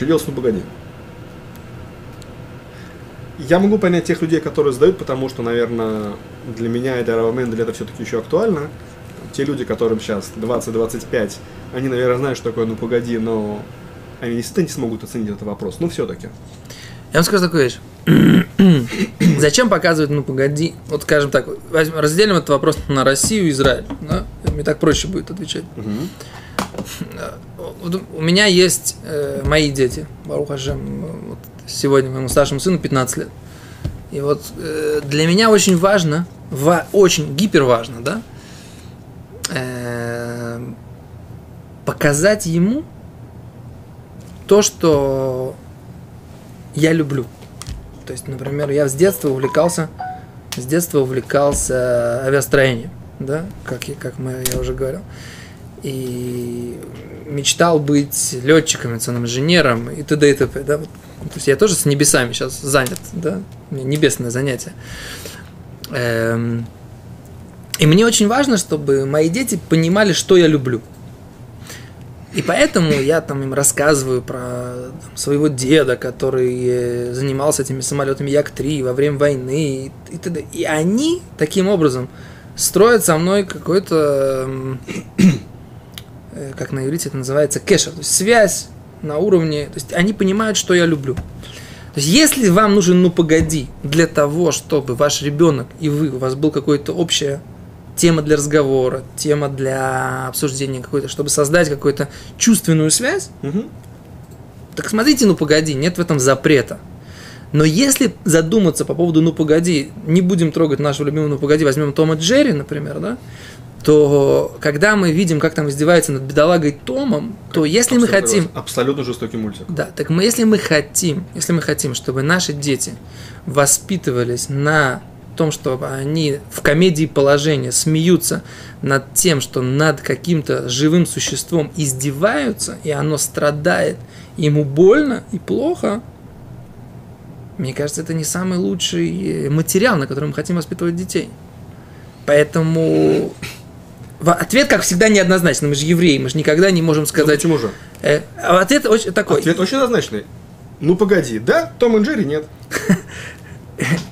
Что делать с «ну погоди»? Я могу понять тех людей, которые задают, потому что, наверное, для меня это момент, для этого все-таки еще актуально. Те люди, которым сейчас 20-25, они, наверное, знают, что такое «ну погоди», но они действительно не смогут оценить этот вопрос. Ну, все-таки. Я вам скажу такую вещь. Зачем показывать, ну погоди, вот скажем так, возьмем, разделим этот вопрос на Россию и Израиль. Да? Мне так проще будет отвечать. Вот У меня есть э, мои дети, Баруха Хашем, вот сегодня моему старшему сыну 15 лет. И вот э, для меня очень важно, ва, очень гипер важно, да, э, показать ему то, что я люблю. То есть, например, я с детства увлекался, с детства увлекался авиастроением, да, как, я, как мы, я уже говорил. И мечтал быть летчиком, авиационным инженером и т.д. и т.п. Да? То есть я тоже с небесами сейчас занят, да, у меня небесное занятие. Эм... И мне очень важно, чтобы мои дети понимали, что я люблю. И поэтому я там им рассказываю про там, своего деда, который э, занимался этими самолетами Як-3 во время войны и, т.д. И они таким образом строят со мной какой-то, э, как на иврите это называется, кэшер, то есть связь на уровне, то есть они понимают, что я люблю. То есть, если вам нужен ну погоди для того, чтобы ваш ребенок и вы, у вас был какой-то общее тема для разговора, тема для обсуждения какой-то, чтобы создать какую-то чувственную связь, угу. так смотрите, ну погоди, нет в этом запрета. Но если задуматься по поводу «ну погоди», не будем трогать нашего любимого «ну погоди», возьмем Тома Джерри, например, да, то когда мы видим, как там издевается над бедолагой Томом, то если абсолютно, мы хотим... Абсолютно жестокий мультик. Да, так мы, если мы хотим, если мы хотим, чтобы наши дети воспитывались на том, что они в комедии положения смеются над тем, что над каким-то живым существом издеваются, и оно страдает, ему больно и плохо, мне кажется, это не самый лучший материал, на котором мы хотим воспитывать детей. Поэтому ответ, как всегда, неоднозначный. Мы же евреи, мы же никогда не можем сказать... Ну, почему же? Э, ответ очень такой. Ответ очень однозначный. Ну погоди, да, Том и Джерри нет.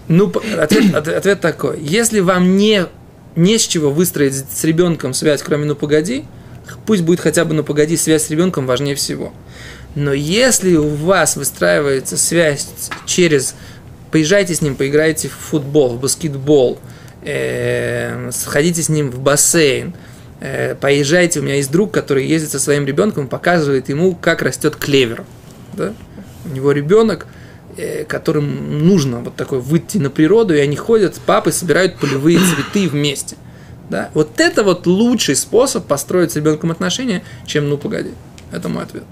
Ну, ответ, ответ такой. Если вам не, не с чего выстроить с ребенком связь, кроме «ну погоди», пусть будет хотя бы «ну погоди», связь с ребенком важнее всего. Но если у вас выстраивается связь через поезжайте с ним, поиграйте в футбол, в баскетбол, э, сходите с ним в бассейн, э, поезжайте, у меня есть друг, который ездит со своим ребенком, показывает ему, как растет клевер. Да? У него ребенок – Э, которым нужно вот такой выйти на природу, и они ходят с папой, собирают полевые цветы вместе. Да? Вот это вот лучший способ построить с ребенком отношения, чем ну погоди. Это мой ответ.